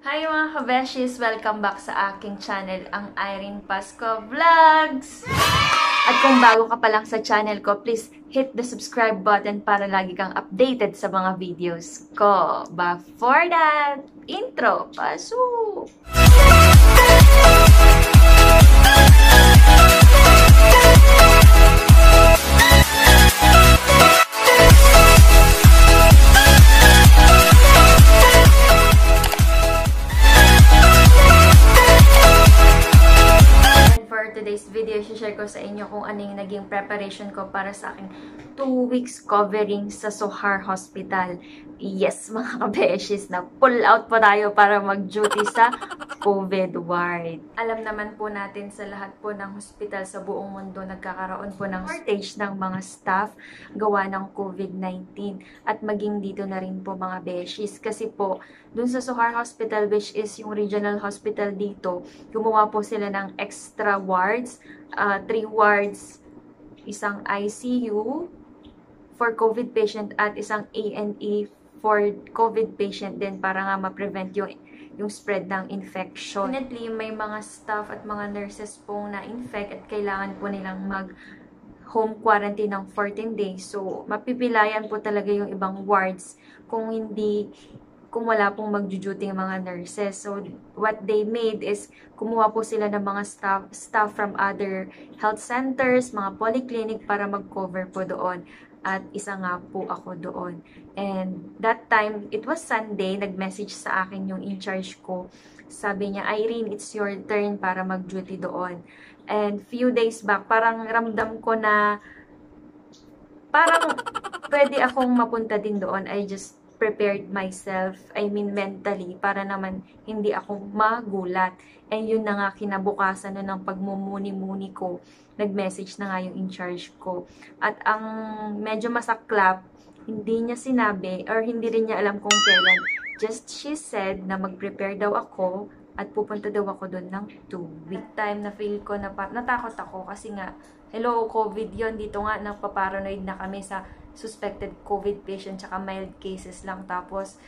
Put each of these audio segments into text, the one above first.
Hi mga kabeshis! Welcome back sa aking channel, ang Irene Pasco Vlogs! At kung bago ka pa lang sa channel ko, please hit the subscribe button para lagi kang updated sa mga videos ko. Before that, intro! Pasok! Ko sa inyo kung ano yung naging preparation ko para sa aking 2 weeks covering sa Sohar Hospital. Yes, mga kabeshis, na pull out po tayo para mag-duty sa COVID ward. Alam naman po natin sa lahat po ng hospital sa buong mundo, nagkakaroon po ng shortage ng mga staff gawa ng COVID-19. At maging dito na rin po mga beshis. Kasi po, dun sa Sohar Hospital, which is yung regional hospital dito, gumawa po sila ng extra wards, uh, three wards, isang ICU for COVID patient at isang A&E for COVID patient din para nga ma-prevent yung yung spread ng infection. Definitely, may mga staff at mga nurses pong na-infect at kailangan po nilang mag home quarantine ng 14 days. So, mapipilayan po talaga yung ibang wards kung hindi kung wala pong magjujuting mga nurses. So, what they made is, kumuha po sila ng mga staff, staff from other health centers, mga polyclinic para mag-cover po doon. At isa nga po ako doon. And that time, it was Sunday, nag-message sa akin yung in-charge ko. Sabi niya, Irene, it's your turn para mag-duty doon. And few days back, parang ramdam ko na parang pwede akong mapunta din doon. I just prepared myself, I mean mentally, para naman hindi ako magulat. And yun na nga kinabukasan na ng pagmumuni-muni ko, nag-message na nga yung in-charge ko. At ang medyo masaklap, hindi niya sinabi, or hindi rin niya alam kung kailan, just she said na mag-prepare daw ako at pupunta daw ako doon ng 2 week time na feel ko na natakot ako kasi nga hello COVID yon dito nga nagpaparanoid na kami sa suspected COVID patient tsaka mild cases lang tapos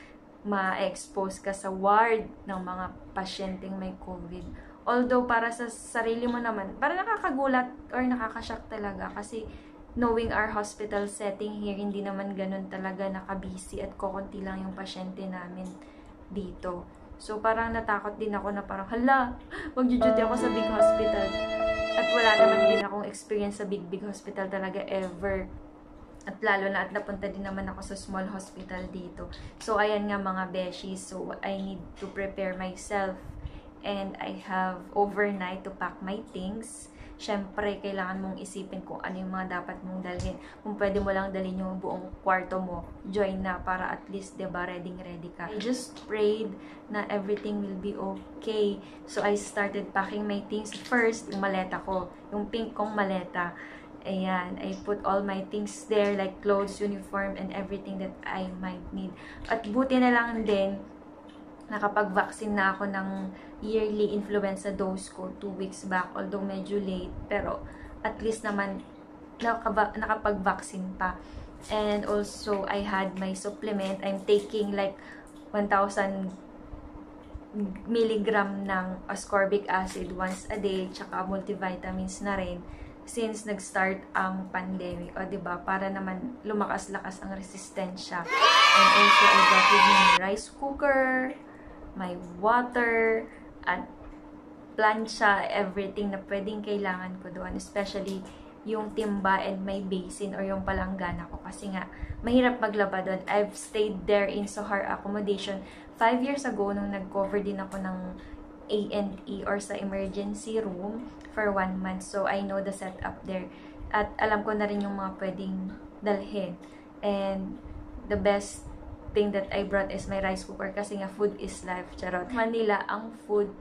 ma-expose ka sa ward ng mga pasyenteng may COVID. Although para sa sarili mo naman, para nakakagulat or nakakashock talaga kasi knowing our hospital setting here, hindi naman ganun talaga nakabisi at kukunti lang yung pasyente namin dito. So, parang natakot din ako na parang, hala, magjujuti ako sa big hospital. At wala naman din akong experience sa big, big hospital talaga ever. At lalo na at napunta din naman ako sa small hospital dito. So, ayan nga mga beshi. So, I need to prepare myself. And I have overnight to pack my things. Siyempre, kailangan mong isipin kung ano yung mga dapat mong dalhin. Kung pwede mo lang dalhin yung buong kwarto mo, join na para at least, ba diba, ready ready ka. I just prayed na everything will be okay. So, I started packing my things first, yung maleta ko. Yung pink kong maleta. Ayan, I put all my things there like clothes, uniform, and everything that I might need. At buti na lang din, nakapag-vaccine na ako ng yearly influenza dose ko 2 weeks back. Although medyo late, pero at least naman nakapag-vaccine pa. And also, I had my supplement. I'm taking like 1,000 milligram ng ascorbic acid once a day, tsaka multivitamins na rin since nag-start ang pandemic. O, ba diba? Para naman lumakas-lakas ang resistensya. And also, I got with me rice cooker, my water, at plancha, everything na pwedeng kailangan ko doon. Especially yung timba and may basin or yung palanggana ko. Kasi nga, mahirap maglaba doon. I've stayed there in Sohar accommodation 5 years ago nung nag-cover din ako ng A&E or sa emergency room for one month. So, I know the setup there. At alam ko na rin yung mga pwedeng dalhin. And the best thing that I brought is my rice cooker kasi nga food is life. Charot. Manila, ang food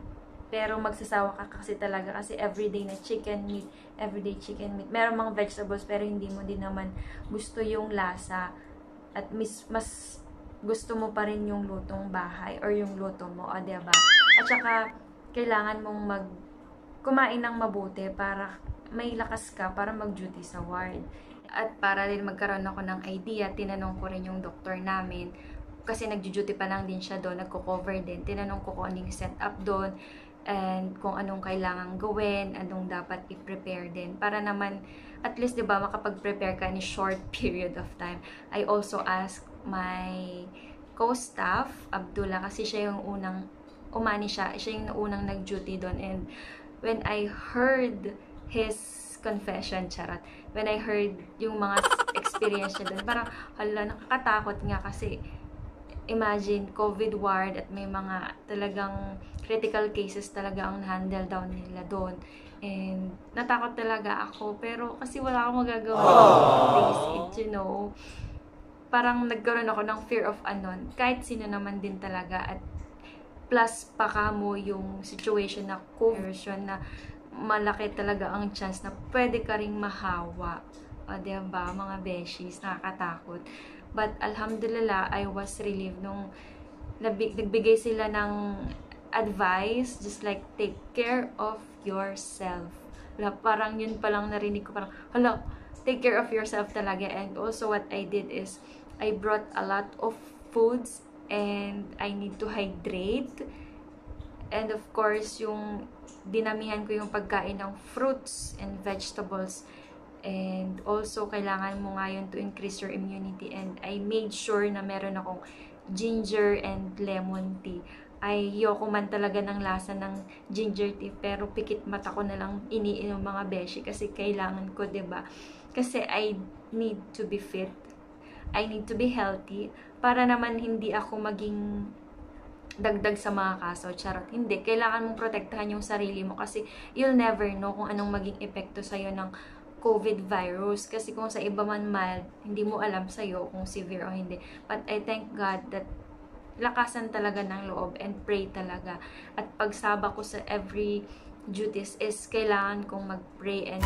pero magsasawa ka kasi talaga kasi everyday na chicken meat, everyday chicken meat. Meron mga vegetables pero hindi mo din naman gusto yung lasa at mis, mas gusto mo pa rin yung lutong bahay or yung luto mo, o diba? At saka, kailangan mong mag kumain ng mabuti para may lakas ka para mag-duty sa ward. At para rin magkaroon ako ng idea, tinanong ko rin yung doktor namin kasi nagjo-duty pa lang din siya doon, nagko-cover din. Tinanong ko kung anong set up doon and kung anong kailangan gawin, anong dapat i-prepare din. Para naman, at least, di ba, makapag-prepare ka in short period of time. I also asked my co-staff, Abdullah, kasi siya yung unang, umani siya, siya yung unang nag-duty doon. And when I heard his confession, charot, when I heard yung mga experience niya doon, parang, hala, nakakatakot nga kasi, imagine, COVID ward at may mga talagang critical cases talaga ang handle down nila doon. And natakot talaga ako. Pero kasi wala akong magagawa. Face it, you know. Parang nagkaroon ako ng fear of anon. Kahit sino naman din talaga. At plus pa ka mo yung situation na conversion na malaki talaga ang chance na pwede ka ring mahawa. O, diba, mga beshies, nakakatakot. But alhamdulillah, I was relieved nung nagbigay sila ng advice, just like take care of yourself. Wala, parang yun palang narinig ko, parang, hala, take care of yourself talaga. And also what I did is, I brought a lot of foods and I need to hydrate. And of course, yung dinamihan ko yung pagkain ng fruits and vegetables And also, kailangan mo nga yun to increase your immunity. And I made sure na meron akong ginger and lemon tea. Ay, yoko man talaga ng lasa ng ginger tea. Pero pikit mata ko na lang iniinom mga beshi. Kasi kailangan ko, ba diba? Kasi I need to be fit. I need to be healthy. Para naman hindi ako maging dagdag sa mga kaso. Charot. Hindi. Kailangan mong protektahan yung sarili mo kasi you'll never know kung anong maging epekto sa'yo ng COVID virus. Kasi kung sa iba man mild, hindi mo alam sa'yo kung severe o hindi. But I thank God that lakasan talaga ng loob and pray talaga. At pagsaba ko sa every duties is kailangan kong mag-pray and